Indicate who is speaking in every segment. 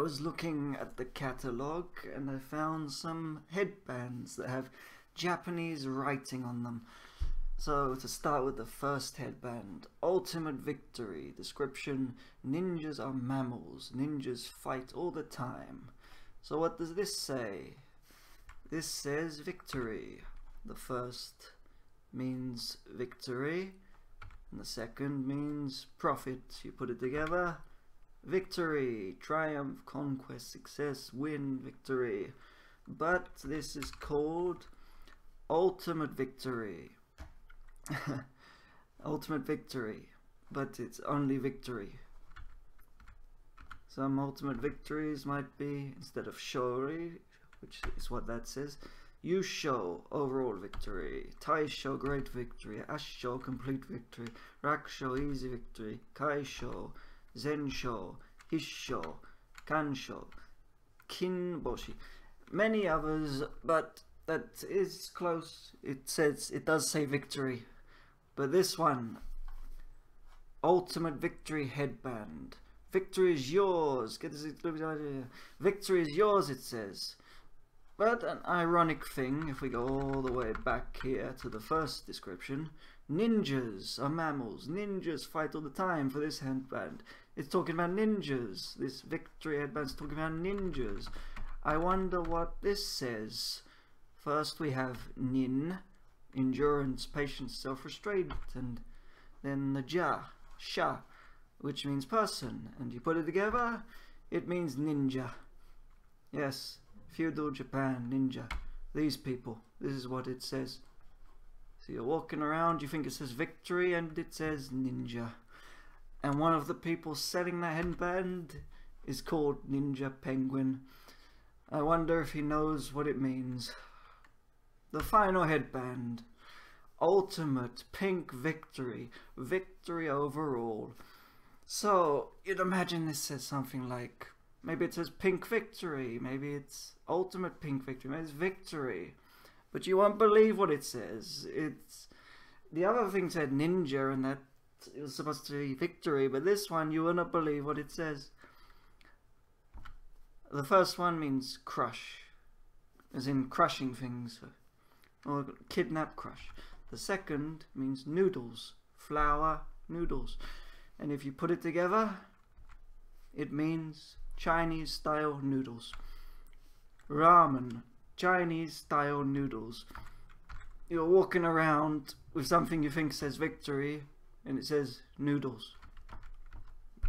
Speaker 1: was looking at the catalogue and I found some headbands that have Japanese writing on them. So to start with the first headband, Ultimate Victory, description, ninjas are mammals, ninjas fight all the time. So what does this say? This says victory. The first means victory, and the second means profit. You put it together, victory, triumph, conquest, success, win, victory. But this is called ultimate victory. ultimate victory, but it's only victory. Some ultimate victories might be, instead of shori, which is what that says, yusho overall victory. Taisho great victory. Assho complete victory. Rakusho easy victory. Kaisho, Zensho, Hissho, Kansho, Kinboshi. Many others, but that is close. It says, it does say victory. But this one, Ultimate Victory Headband. Victory is yours. Get this. Victory is yours, it says. But an ironic thing, if we go all the way back here to the first description, ninjas are mammals. Ninjas fight all the time for this headband. It's talking about ninjas. This victory headband's talking about ninjas. I wonder what this says. First we have nin, endurance, patience, self-restraint, and then the ja, sha, which means person. And you put it together, it means ninja. Yes, feudal Japan, ninja. These people, this is what it says. So you're walking around, you think it says victory, and it says ninja. And one of the people selling the headband is called Ninja Penguin. I wonder if he knows what it means. The final headband. Ultimate pink victory. Victory overall. So, you'd imagine this says something like, maybe it says pink victory, maybe it's ultimate pink victory, maybe it's victory. But you won't believe what it says. It's The other thing said ninja and that it was supposed to be victory, but this one you will not believe what it says. The first one means crush, as in crushing things or kidnap crush. The second means noodles, flour, noodles. And if you put it together, it means Chinese style noodles. Ramen, Chinese style noodles. You're walking around with something you think says victory and it says noodles.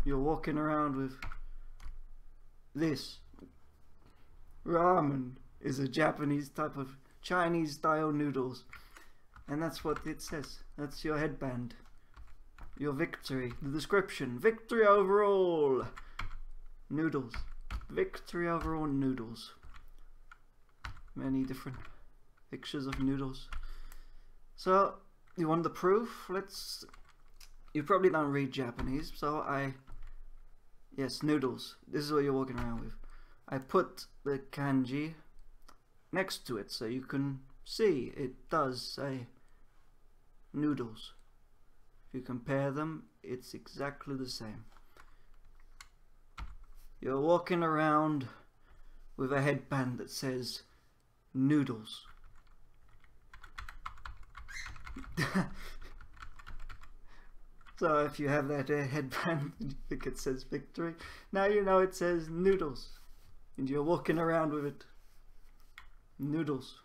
Speaker 1: You're walking around with this. Ramen is a Japanese type of Chinese style noodles. And that's what it says. That's your headband. Your victory. The description. Victory overall. Noodles. Victory overall noodles. Many different pictures of noodles. So, you want the proof? Let's... You probably don't read Japanese, so I... Yes, noodles. This is what you're walking around with. I put the kanji next to it so you can see it does say noodles. If you compare them, it's exactly the same. You're walking around with a headband that says noodles. so if you have that uh, headband you think it says victory, now you know it says noodles. And you're walking around with it. Noodles.